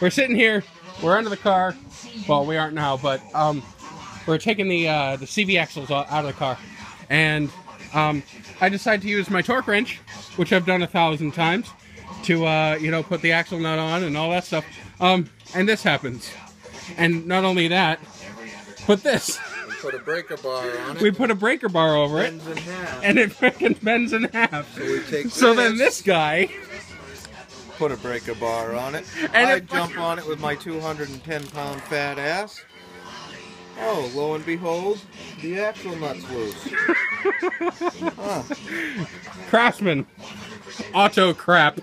we're sitting here. We're under the car. Well, we aren't now, but um, we're taking the uh, the CV axles out of the car, and um, I decided to use my torque wrench, which I've done a thousand times, to uh, you know put the axle nut on and all that stuff. Um, and this happens. And not only that, but this. We put a breaker bar on it. We put a breaker bar over it, bends in half. and it freaking bends in half. So we take So then this guy, put a breaker bar on it. And I it- jump on it with my 210 pound fat ass. Oh, lo and behold, the axle nut's loose. huh. Craftsman, auto crap.